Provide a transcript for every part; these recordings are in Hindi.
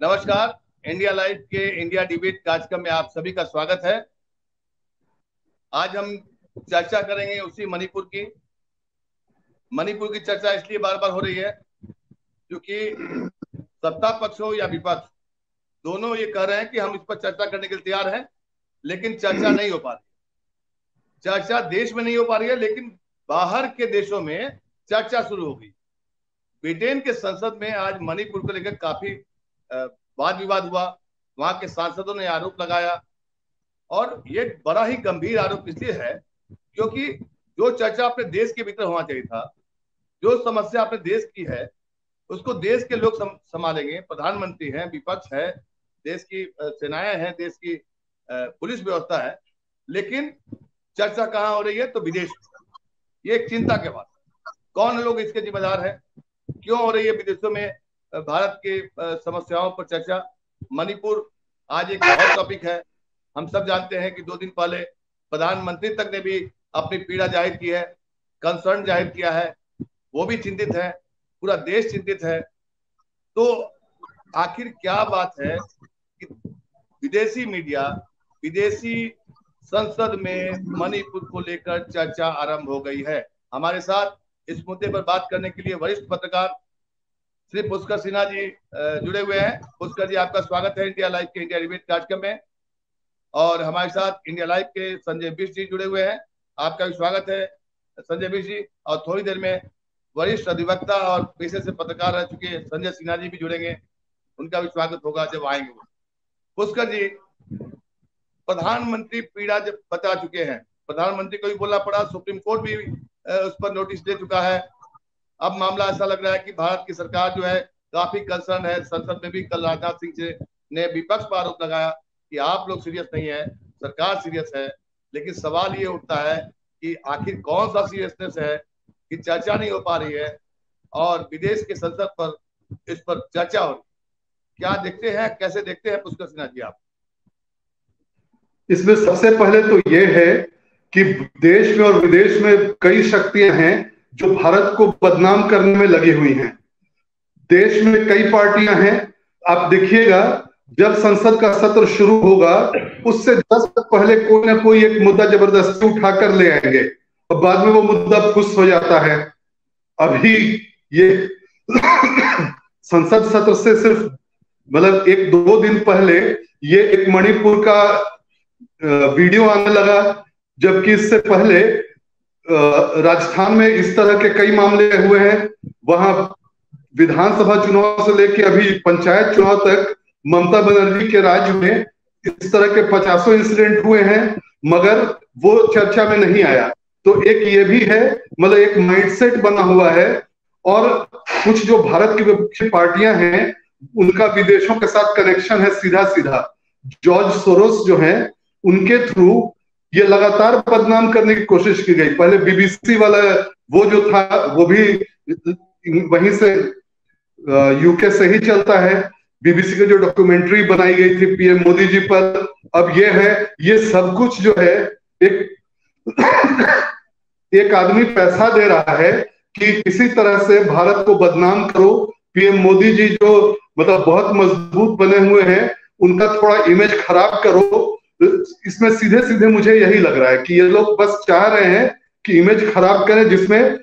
नमस्कार इंडिया लाइव के इंडिया डिबेट कार्यक्रम में आप सभी का स्वागत है। आज हम चर्चा करेंगे उसी मणिपुर की। मणिपुर की चर्चा इसलिए बार बार हो रही है, क्योंकि सत्ता पक्ष हो या विपक्ष, दोनों ये कह रहे हैं कि हम इस पर चर्चा करने के लिए तैयार हैं, लेकिन चर्चा नहीं हो पा रही चर्चा देश में नहीं हो पा रही है, लेकिन बाहर के देशों में चर्चा शुरू हो गई। ब्रिटेन के संसद में आज मणिपुर को लेकर काफ़ी वाद विवाद हुआ, वहाँ के सांसदों ने आरोप लगाया। और ये बड़ा ही गंभीर आरोप इसलिए है क्योंकि जो चर्चा अपने देश के भीतर होना चाहिए था, जो समस्या अपने देश की है, उसको देश के लोग संभालेंगे। प्रधानमंत्री हैं, विपक्ष है, देश की सेनाएँ हैं, देश की पुलिस व्यवस्था है, लेकिन चर्चा कहाँ हो रही है? तो विदेश ये एक चिंता के बात कौन लोग इसके जिम्मेदार है? क्यों हो रही है विदेशों में भारत के समस्याओं पर चर्चा। मणिपुर आज एक बहुत टॉपिक है। हम सब जानते हैं कि दो दिन पहले प्रधानमंत्री तक ने भी अपनी पीड़ा ज़ाहिर की है कंसर्न ज़ाहिर किया है। वो भी चिंतित है, पूरा देश चिंतित है। तो आखिर क्या बात है कि विदेशी मीडिया, विदेशी संसद में मणिपुर को लेकर चर्चा आरंभ हो गई है। हमारे साथ इस मुद्दे पर बात करने के लिए वरिष्ठ पत्रकार श्री पुष्कर सिन्हा जी जुड़े हुए हैं। पुष्कर जी, आपका स्वागत है इंडिया लाइव के इंडिया डिबेट कार्यक्रम में। और हमारे साथ इंडिया लाइव के संजय बिश जी जुड़े हुए हैं। आपका भी स्वागत है संजय बिश जी। और थोड़ी देर में वरिष्ठ अधिवक्ता और पेशे से पत्रकार रह चुके संजय सिन्हा जी भी जुड़ेंगे। उनका भी स्वागत होगा जब आएँगे वो। पुष्कर जी, प्रधानमंत्री पीड़ा जब बता चुके हैं, प्रधानमंत्री को भी बोलना पड़ा, सुप्रीम कोर्ट भी उस पर नोटिस दे चुका है। अब मामला ऐसा लग रहा है कि भारत की सरकार जो है, काफ़ी कंसर्न है। संसद में भी कल राजनाथ सिंह ने विपक्ष पर आरोप लगाया कि आप लोग सीरियस नहीं है, सरकार सीरियस है। लेकिन सवाल ये उठता है कि आखिर कौन सा सीरियसनेस है कि चर्चा नहीं हो पा रही है और विदेश के संसद पर, इस पर चर्चा हो रही क्या देखते हैं, कैसे देखते हैं पुष्कर सिन्हा जी आप? इसमें सबसे पहले तो ये है कि देश में और विदेश में कई शक्तियाँ हैं। जो भारत को बदनाम करने में लगी हुई हैं। देश में कई पार्टियाँ हैं। आप देखिएगा, जब संसद का सत्र शुरू होगा, उससे दस तक पहले कोई ना कोई एक मुद्दा ज़बरदस्ती उठाकर ले आएँगे। और बाद में वो मुद्दा खुश हो जाता है। अभी ये संसद सत्र से सिर्फ़ मतलब एक दो दिन पहले ये एक मणिपुर का वीडियो आने लगा, जबकि इससे पहले राजस्थान में इस तरह के कई मामले हुए हैं। वहाँ विधानसभा चुनाव से लेकर अभी पंचायत चुनाव तक ममता बनर्जी के राज्य में इस तरह के पचासों इंसिडेंट हुए हैं, मगर वो चर्चा में नहीं आया। तो एक ये भी है मतलब एक माइंडसेट बना हुआ है और कुछ जो भारत की विपक्षी पार्टियाँ हैं, उनका विदेशों के साथ कनेक्शन है सीधा सीधा जॉर्ज सोरोस जो है, उनके थ्रू ये लगातार बदनाम करने की कोशिश की गई। पहले बीबीसी वाला वो जो था, वो भी वहीं से यूके से ही चलता है। बीबीसी की जो डॉक्यूमेंट्री बनाई गई थी पीएम मोदी जी पर, अब ये है, ये सब कुछ जो है, एक एक आदमी पैसा दे रहा है कि किसी तरह से भारत को बदनाम करो। पीएम मोदी जी जो मतलब बहुत मज़बूत बने हुए हैं, उनका थोड़ा इमेज खराब करो। इसमें सीधे सीधे मुझे यही लग रहा है कि ये लोग बस चाह रहे हैं कि इमेज खराब करें जिसमें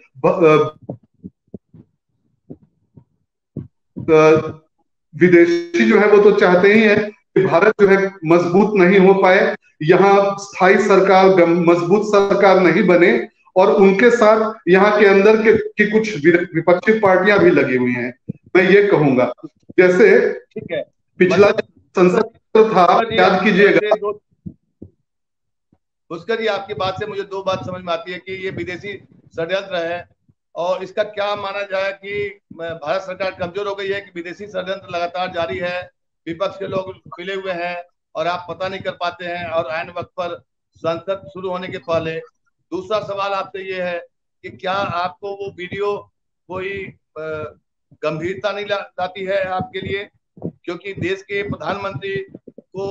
विदेशी जो है वो तो चाहते ही है कि भारत जो है मज़बूत नहीं हो पाए यहाँ स्थायी सरकार मज़बूत सरकार नहीं बने और उनके साथ यहाँ के अंदर के की कुछ विपक्षी पार्टियाँ भी लगी हुई हैं। मैं ये कहूँगा जैसे पिछला संसद था याद कीजिएगा। पुष्कर जी आपकी बात से मुझे दो बात समझ में आती है कि ये विदेशी षड्यंत्र है और इसका क्या माना जाए कि भारत सरकार कमज़ोर हो गई है कि विदेशी षड्यंत्र लगातार जारी है विपक्ष के लोग मिले हुए हैं और आप पता नहीं कर पाते हैं और आयन वक्त पर संसद शुरू होने के पहले। दूसरा सवाल आपसे ये है कि क्या आपको वो वीडियो कोई गंभीरता नहीं लाती है आपके लिए? क्योंकि देश के प्रधानमंत्री को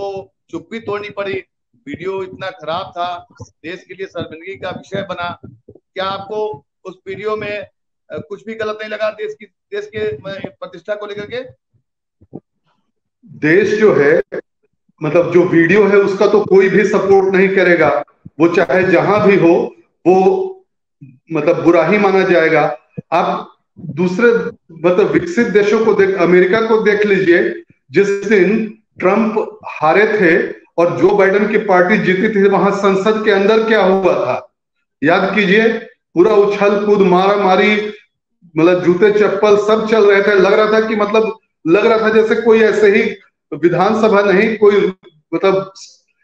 चुप्पी तोड़नी पड़ी। वीडियो इतना खराब था, देश के लिए शर्मिंदगी का विषय बना। क्या आपको उस वीडियो में कुछ भी गलत नहीं लगा देश की, देश के प्रतिष्ठा को लेकर के? देश जो है मतलब जो वीडियो है, उसका तो कोई भी सपोर्ट नहीं करेगा। वो चाहे जहाँ भी हो, वो मतलब बुरा ही माना जाएगा। आप दूसरे मतलब विकसित देशों को देख, अमेरिका को देख लीजिए जिस दिन ट्रंप हारे थे और जो बाइडन की पार्टी जीती थी, वहाँ संसद के अंदर क्या हुआ था? याद कीजिए, पूरा उछल कूद मारा मारी मतलब जूते, चप्पल सब चल रहे थे। लग रहा था कि मतलब लग रहा था जैसे कोई ऐसे ही विधानसभा नहीं, कोई मतलब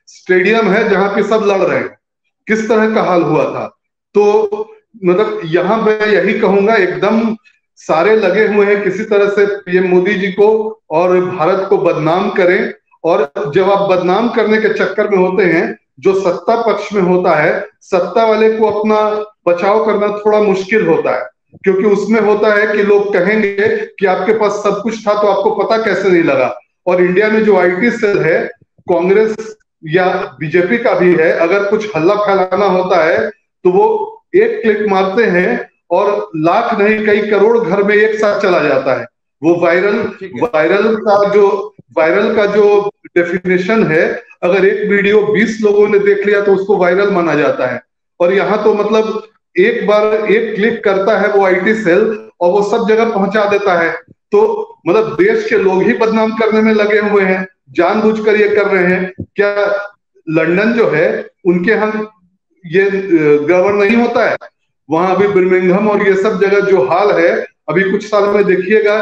स्टेडियम है जहाँ पे सब लड़ रहे हैं। किस तरह का हाल हुआ था? तो मतलब यहाँ मैं यही कहूँगा, एकदम सारे लगे हुए हैं किसी तरह से पीएम मोदी जी को और भारत को बदनाम करें। और जब आप बदनाम करने के चक्कर में होते हैं, जो सत्ता पक्ष में होता है, सत्ता वाले को अपना बचाव करना थोड़ा मुश्किल होता है। क्योंकि उसमें होता है कि लोग कहेंगे कि आपके पास सब कुछ था तो आपको पता कैसे नहीं लगा। और इंडिया में जो आईटी सेल है, कांग्रेस या बीजेपी का भी है, अगर कुछ हल्ला फैलाना होता है तो वो एक क्लिक मारते हैं और लाख नहीं कई करोड़ घर में एक साथ चला जाता है। वो वायरल वायरल का जो वायरल का जो डेफिनेशन है अगर एक वीडियो 20 लोगों ने देख लिया तो उसको वायरल माना जाता है। और यहाँ तो मतलब एक बार एक क्लिक करता है वो आईटी सेल और वो सब जगह पहुँचा देता है। तो मतलब देश के लोग ही बदनाम करने में लगे हुए हैं जानबूझकर ये कर रहे हैं। क्या लंदन जो है उनके हम ये गवर्न नहीं होता है? वहाँ अभी बिर्मिंगम और ये सब जगह जो हाल है अभी कुछ साल में देखिएगा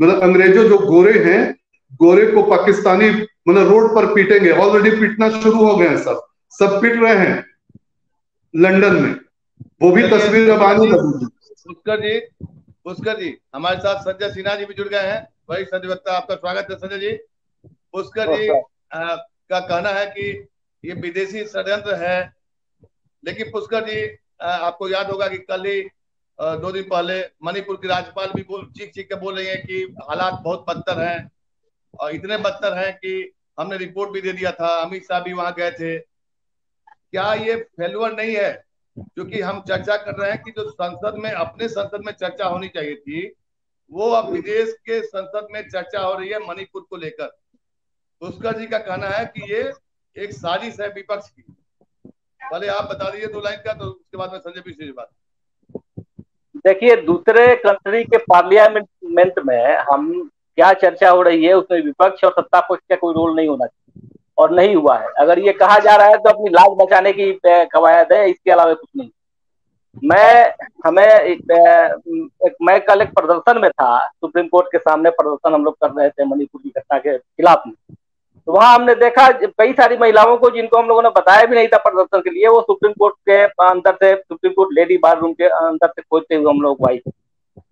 मतलब अंग्रेज़ों जो गोरे हैं गोरे को पाकिस्तानी मतलब रोड पर पीटेंगे। ऑलरेडी पीटना शुरू हो गए हैं सब। सब पीट रहे हैं लंदन में। वो भी तस्वीर अब आने पुष्कर जी पुष्कर जी हमारे साथ संजय सिन्हा जी भी जुड़ गए हैं। वही संजय वक्ता आपका स्वागत है संजय जी। पुष्कर जी आ, का कहना है कि ये विदेशी षड्यंत्र है लेकिन पुष्कर जी आपको याद होगा कि कल ही दो दिन पहले मणिपुर की राज्यपाल भी बोल, चीख चीख के बोल रही है कि हालात बहुत बदतर हैं और इतने बदतर हैं कि हमने रिपोर्ट भी दे दिया था। अमित शाह भी वहाँ गए थे। क्या ये फेलुअर नहीं है? क्योंकि हम चर्चा कर रहे हैं कि जो संसद में, अपने संसद में चर्चा होनी चाहिए थी, वो अब विदेश के संसद में चर्चा हो रही है मणिपुर को लेकर। पुष्कर जी का कहना है कि ये एक साजिश है विपक्ष की। पहले आप बता दीजिए दो लाइन का तो उसके बाद में संजय पीछे बात। देखिए दूसरे कंट्री के पार्लियामेंट में हम क्या चर्चा हो रही है उसमें विपक्ष और सत्ता पक्ष का कोई रोल नहीं होना चाहिए और नहीं हुआ है। अगर ये कहा जा रहा है तो अपनी लाज बचाने की कवायद है इसके अलावा कुछ नहीं। मैं हमें एक, एक मैं कल एक प्रदर्शन में था सुप्रीम कोर्ट के सामने प्रदर्शन हम लोग कर रहे थे मणिपुर की घटना के खिलाफ में। वहाँ हमने देखा कई सारी महिलाओं को जिनको हम लोगों ने बताया भी नहीं था प्रदर्शन के लिए, वो सुप्रीम कोर्ट के अंदर से, supreme court lady bar room के अंदर से खोजते हुए हम लोग आई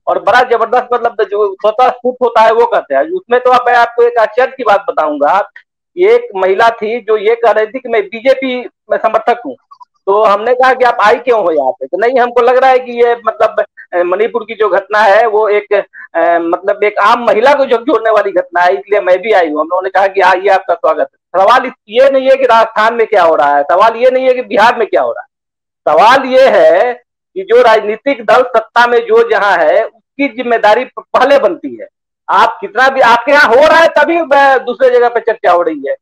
और बड़ा ज़बरदस्त मतलब जो स्वतः स्कूप होता है वो कहते हैं। उसमें तो अब मैं आपको एक आश्चर्य की बात बताऊँगा एक महिला थी जो ये कह रही थी कि मैं बीजेपी में समर्थक हूँ। तो हमने कहा कि आप आई क्यों हो यहाँ पे? तो नहीं, हमको लग रहा है कि ये मतलब मणिपुर की जो घटना है, वो एक मतलब एक आम महिला को जोड़ने वाली घटना है, इसलिए मैं भी आई हूँ। हम लोगों ने कहा कि आइए, आपका स्वागत है। सवाल ये नहीं है कि राजस्थान में क्या हो रहा है। सवाल ये नहीं है कि बिहार में क्या हो रहा है। सवाल ये है कि जो राजनीतिक दल सत्ता में जो जहाँ है, उसकी ज़िम्मेदारी पहले बनती है। आप कितना भी, आपके यहाँ हो रहा है, तभी दूसरे जगह पे चर्चा हो रही है।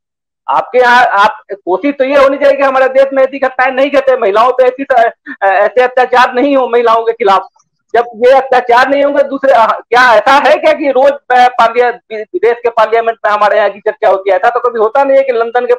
आपके यहाँ, आप, कोशिश तो ये होनी चाहिए कि हमारे देश में ऐसी घटनाएँ नहीं घटे। महिलाओं पे ऐसी ऐसे अत्याचार नहीं हो महिलाओं के खिलाफ। जब ये अत्याचार नहीं होंगे, दूसरे क्या ऐसा है क्या कि रोज विदेश के पार्लियामेंट में हमारे यहाँ की चर्चा होती है? ऐसा तो कभी होता नहीं है कि लंदन के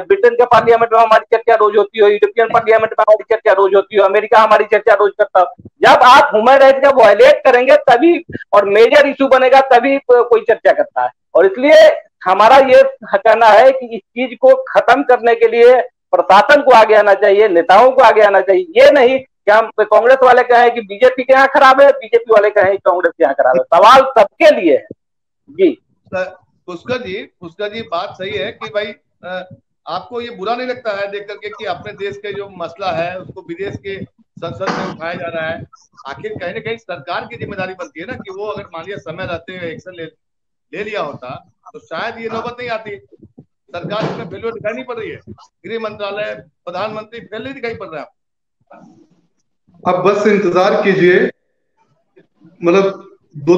ब्रिटेन के पार्लियामेंट में हमारी चर्चा रोज होती हो, यूरोपियन पार्लियामेंट में हमारी चर्चा रोज होती हो, अमेरिका हमारी चर्चा रोज करता हो। जब आप ह्यूमन राइट का वायलेट करेंगे, तभी, और मेजर इशू बनेगा, तभी कोई चर्चा करता है। और इसलिए हमारा ये कहना है कि इस चीज़ को खत्म करने के लिए प्रशासन को आगे आना चाहिए, नेताओं को आगे आना चाहिए। ये नहीं क्या कांग्रेस वाले कहें कि बीजेपी के यहाँ खराब है, बीजेपी वाले कहें कांग्रेस के यहाँ खराब है। सवाल सबके लिए है। जी। पुष्कर जी पुष्कर जी, बात सही है कि भाई आपको ये बुरा नहीं लगता है देख करके कि अपने देश के जो मसला है, उसको विदेश के संसद में उठाया जा रहा है? आखिर कहीं ना कहीं सरकार की ज़िम्मेदारी बनती है ना कि वो अगर मान लिया समय रहते हुए एक्शन ले ले लिया होता तो शायद ये नौबत नहीं आती। सरकार इसमें फेलियर दिखाई नहीं पड़ रही है। गृह मंत्रालय, प्रधानमंत्री फेल नहीं दिखाई पड़ रहा है। अब बस इंतज़ार कीजिए। मतलब दो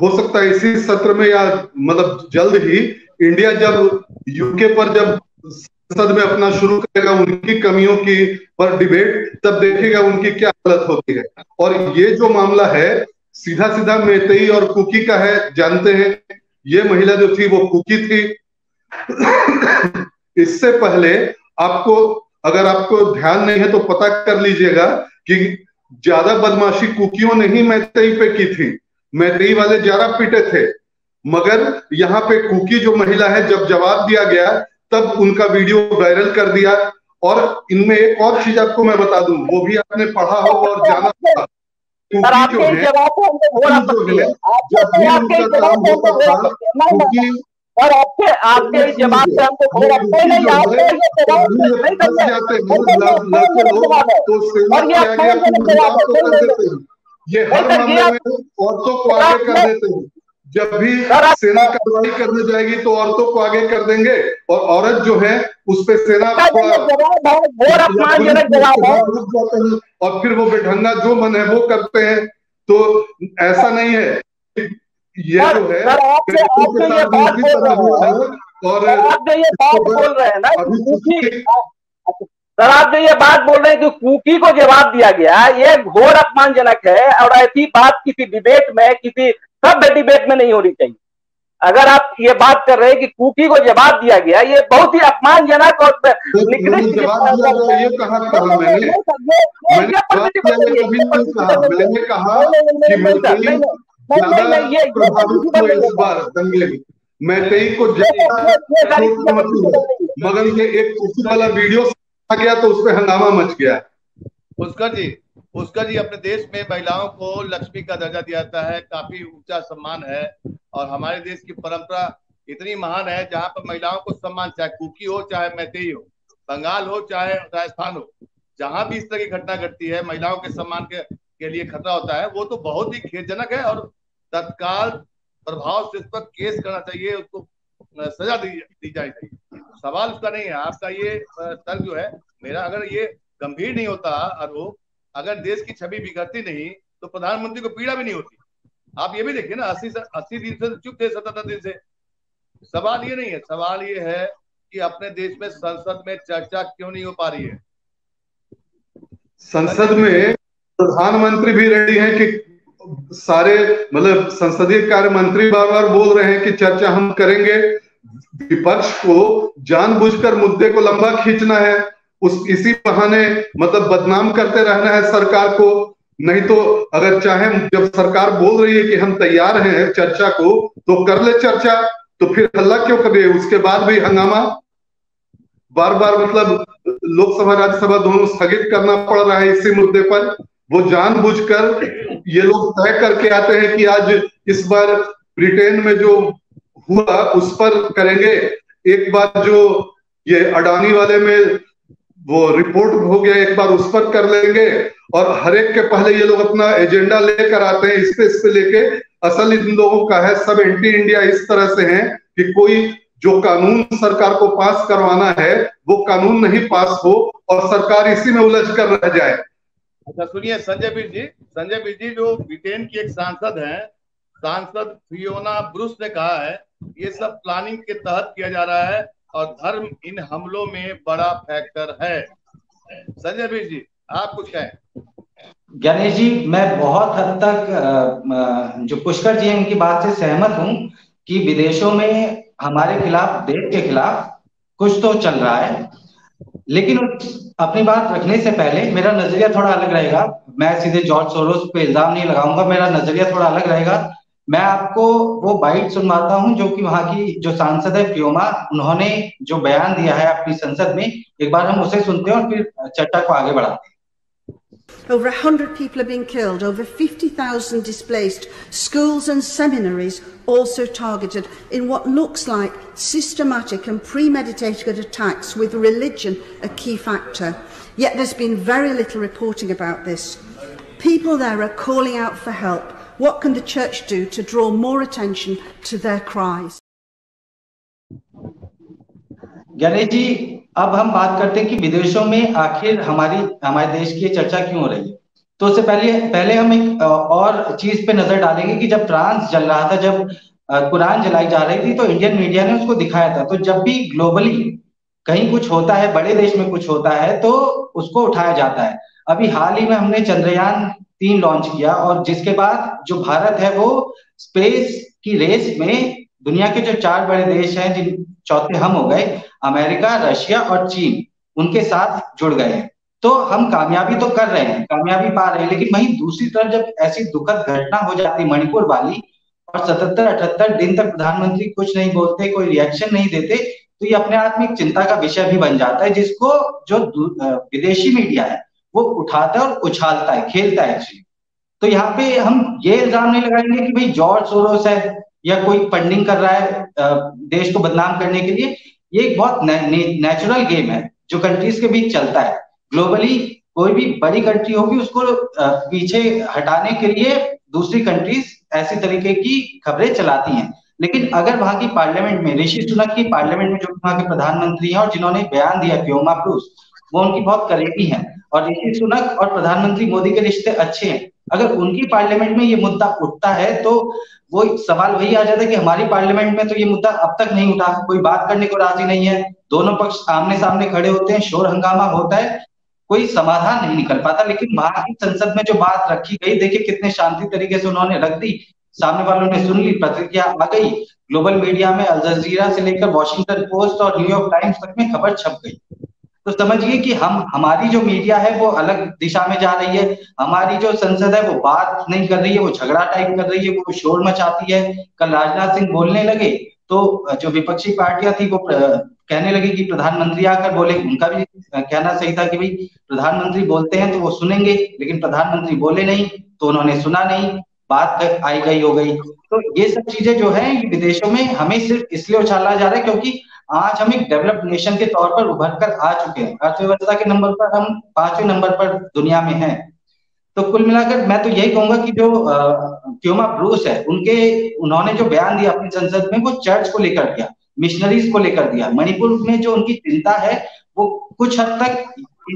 हो सकता है इसी सत्र में या मतलब जल्द ही इंडिया जब यूके पर जब संसद में अपना शुरू करेगा, उनकी कमियों की पर डिबेट तब देखेगा उनकी क्या हालत होती है। और ये जो मामला है सीधा सीधा मेतई और कुकी का है, जानते हैं। ये महिला जो थी वो कुकी थी। इससे पहले आपको, अगर आपको ध्यान नहीं है तो पता कर लीजिएगा कि ज़्यादा बदमाशी कुकियों ने ही मैतई पे की थी। मैतई वाले ज़्यादा पीटे थे। मगर यहाँ पे कुकी जो महिला है, जब जवाब दिया गया, तब उनका वीडियो वायरल कर दिया। और इनमें एक और चीज़ आपको मैं बता दूँ, वो भी आपने पढ़ा हो और जाना होगा। कुकी आपके है आपके है आपके भी उनका काम होता था कुकी और आपके आपके जवाब से हमको खबर आपको नहीं आपके ये जवाब नहीं करते। तो के आगे अपनी देते हैं। ये हर मामले में औरतों को आगे कर देते हैं। जब भी सेना कार्रवाई करने जाएगी तो औरतों को आगे कर देंगे और औरत जो है उस पर सेना और फिर वो बेढंगा जो मन है वो करते हैं। तो ऐसा नहीं है ये जो है और आप जो ये बात बोल रहे हैं ना सर आप जो ये बात बोल रहे हैं कि कुकी को जवाब दिया गया ये घोर अपमानजनक है और ऐसी बात किसी डिबेट में किसी सभ्य डिबेट में नहीं होनी चाहिए अगर आप ये बात कर रहे हैं कि कुकी को जवाब दिया गया ये बहुत ही अपमानजनक और निकृष्ट कि में कई को मगर ये एक कुर्सी वाला वीडियो गया तो उस पर हंगामा मच गया। पुष्कर जी पुष्कर जी अपने देश में महिलाओं को लक्ष्मी का दर्जा दिया जाता है काफ़ी ऊँचा सम्मान है और हमारे देश की परंपरा इतनी महान है जहाँ पर महिलाओं को सम्मान चाहे कुकी हो चाहे मैतेई हो बंगाल हो चाहे राजस्थान हो जहाँ भी इस तरह की घटना घटती है महिलाओं के सम्मान के, के लिए खतरा होता है वो तो बहुत ही खेदजनक है और तत्काल प्रभाव से इस पर केस करना चाहिए उसको सजा दी, दी जानी चाहिए सवाल उसका नहीं है आपका ये तर्क जो है मेरा अगर ये गंभीर नहीं होता आरोप अगर देश की छवि बिगड़ती नहीं तो प्रधानमंत्री को पीड़ा भी नहीं होती। आप ये भी देखिए ना अस्सी अस्सी दिन से चुप थे सतहत्तर दिन से। सवाल ये नहीं है सवाल ये है कि अपने देश में संसद में चर्चा क्यों नहीं हो पा रही है? संसद में प्रधानमंत्री भी रेडी है कि सारे मतलब संसदीय कार्य मंत्री बार बार बोल रहे हैं कि चर्चा हम करेंगे। विपक्ष को जानबूझकर मुद्दे को लंबा खींचना है। उस, इसी बहाने मतलब बदनाम करते रहना है सरकार को। नहीं तो अगर चाहे जब सरकार बोल रही है कि हम तैयार हैं चर्चा को तो कर ले चर्चा तो फिर हल्ला क्यों कर? उसके बाद भी हंगामा। बार बार मतलब लोकसभा, राज्यसभा दोनों स्थगित करना पड़ रहा है इसी मुद्दे पर। वो जानबूझकर ये लोग तय करके आते हैं कि आज इस बार ब्रिटेन में जो हुआ, उस पर करेंगे। एक बार जो ये अडानी वाले में वो रिपोर्ट हो गया, एक बार उस पर कर लेंगे और हर एक के पहले ये लोग अपना एजेंडा लेकर आते हैं इस पे इस पे लेके। असल इन लोगों का है, सब एंटी इंडिया इस तरह से हैं कि कोई जो कानून सरकार को पास करवाना है, वो कानून नहीं पास हो और सरकार इसी में उलझ कर रह जाए। अच्छा सुनिए, संजय बीर जी, संजय बीर जी, जो ब्रिटेन की एक सांसद हैं, सांसद फियोना ब्रुस ने कहा है, ये सब प्लानिंग के तहत किया जा रहा है और धर्म इन हमलों में बड़ा फैक्टर है। संजय बीर जी, आप कुछ कहें। गणेश जी, मैं बहुत हद तक जो पुष्कर जी इनकी बात से सहमत हूँ कि विदेशों में हमारे खिलाफ, देश के खिलाफ कुछ तो चल रहा है। लेकिन अपनी बात रखने से पहले मेरा नज़रिया थोड़ा अलग रहेगा। मैं सीधे जॉर्ज सोरोस पे इल्ज़ाम नहीं लगाऊँगा, मेरा नज़रिया थोड़ा अलग रहेगा। मैं आपको वो बाइट सुनवाता हूँ जो कि वहाँ की जो सांसद है प्योमा उन्होंने जो बयान दिया है अपनी संसद में, एक बार हम उसे सुनते हैं और फिर चर्चा को आगे बढ़ाते हैं। Over 100 people have been killed, over 50,000 displaced, schools and seminaries also targeted in what looks like systematic and premeditated attacks with religion a key factor. Yet there's been very little reporting about this. People there are calling out for help. What can the church do to draw more attention to their cries? Ganesh ji, अब हम बात करते हैं कि विदेशों में आखिर हमारी, हमारे देश की चर्चा क्यों हो रही है? तो उससे पहले पहले हम एक और चीज़ पे नज़र डालेंगे कि जब ट्रांस जल रहा था, जब कुरान जलाई जा रही थी तो इंडियन मीडिया ने उसको दिखाया था। तो जब भी ग्लोबली कहीं कुछ होता है, बड़े देश में कुछ होता है तो उसको उठाया जाता है। अभी हाल ही में हमने चंद्रयान तीन लॉन्च किया और जिसके बाद जो भारत है, वो स्पेस की रेस में दुनिया के जो चार बड़े देश हैं, जिन चौथे हम हो गए, अमेरिका, रशिया और चीन, उनके साथ जुड़ गए हैं। तो हम कामयाबी तो कर रहे हैं, कामयाबी पा रहे हैं, लेकिन वहीं दूसरी तरफ़ जब ऐसी दुखद घटना हो जाती मणिपुर वाली और सतहत्तर, अठहत्तर दिन तक प्रधानमंत्री कुछ नहीं बोलते, कोई रिएक्शन नहीं देते तो ये अपने आप में एक चिंता का विषय भी बन जाता है, जिसको जो विदेशी मीडिया है, वो उठाता है और उछालता है, खेलता है एक्चुअली तो यहाँ पे हम ये इल्ज़ाम नहीं लगाएँगे कि भाई जॉर्ज सोरोस है या कोई फंडिंग कर रहा है देश को बदनाम करने के लिए, ये एक बहुत नेचुरल गेम है, जो कंट्रीज़ के बीच चलता है। ग्लोबली कोई भी बड़ी कंट्री होगी, उसको पीछे हटाने के लिए दूसरी कंट्रीज़ ऐसी तरीके की खबरें चलाती हैं। लेकिन अगर वहाँ की पार्लियामेंट में, ऋषि सुनक की पार्लियामेंट में जो वहाँ के प्रधानमंत्री हैं और जिन्होंने बयान दिया क्योमा प्रूस वो उनकी बहुत करीबी हैं। और ऋषि सुनक और प्रधानमंत्री मोदी के रिश्ते अच्छे हैं। अगर उनकी पार्लियामेंट में ये मुद्दा उठता है तो वो सवाल वही आ जाता है कि हमारी पार्लियामेंट में तो ये मुद्दा अब तक नहीं उठा, कोई बात करने को राज़ी नहीं है। दोनों पक्ष आमने सामने खड़े होते हैं, शोर हंगामा होता है, कोई समाधान नहीं निकल पाता। लेकिन वहाँ की संसद में जो बात रखी गई, देखिए कितने शांति तरीके से उन्होंने रख दी। सामने वालों ने सुन ली, प्रतिक्रिया आ गई। ग्लोबल मीडिया में अल जजीरा से लेकर वॉशिंगटन पोस्ट और न्यूयॉर्क टाइम्स तक में खबर छप गई। तो समझिए कि हम, हमारी जो मीडिया है, वो अलग दिशा में जा रही है। हमारी जो संसद है, वो बात नहीं कर रही है, वो झगड़ा टाइप कर रही है, वो शोर मचाती है। कल राजनाथ सिंह बोलने लगे तो जो विपक्षी पार्टियाँ थी, वो कहने लगी कि प्रधानमंत्री आकर बोले। उनका भी कहना सही था कि भाई, प्रधानमंत्री बोलते हैं तो वो सुनेंगे, लेकिन प्रधानमंत्री बोले नहीं तो उन्होंने सुना नहीं, बात आई गई, हो गई। तो ये सब चीज़ें जो है विदेशों में हमें सिर्फ़ इसलिए उछाला जा रहा है, क्योंकि आज हम एक डेवलप्ड नेशन के तौर पर उभर कर आ चुके हैं। अर्थव्यवस्था के नंबर पर हम पाँचवें नंबर पर दुनिया में हैं। तो कुल मिलाकर मैं तो यही कहूँगा कि जो क्योमा ब्रूस है, उनके, उन्होंने जो बयान दिया अपनी संसद में, वो चर्च को लेकर दिया मिशनरीज को लेकर दिया। मणिपुर में जो उनकी चिंता है, वो कुछ हद तक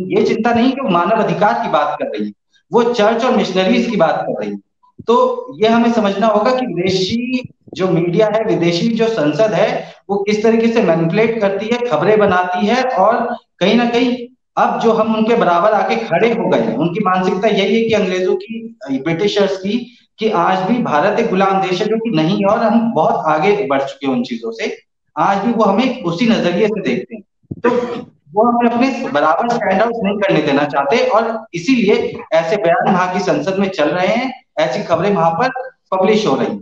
ये चिंता नहीं कि मानव अधिकार की बात कर रही है, वो चर्च और मिशनरीज की बात कर रही है। तो ये हमें समझना होगा कि विदेशी जो मीडिया है, विदेशी जो संसद है वो किस तरीके से मैनिपुलेट करती है, खबरें बनाती है और कहीं ना कहीं अब जो हम उनके बराबर आके खड़े हो गए हैं, उनकी मानसिकता यही है कि अंग्रेज़ों की ब्रिटिशर्स की कि आज भी भारत एक गुलाम देश है जो कि नहीं है और हम बहुत आगे बढ़ चुके हैं उन चीज़ों से। आज भी वो हमें उसी नज़रिए से देखते हैं। तो वो हमें अपने बराबर स्टैंड आउट नहीं करने देना चाहते और इसीलिए ऐसे बयान वहाँ की संसद में चल रहे हैं, ऐसी खबरें वहाँ पर पब्लिश हो रही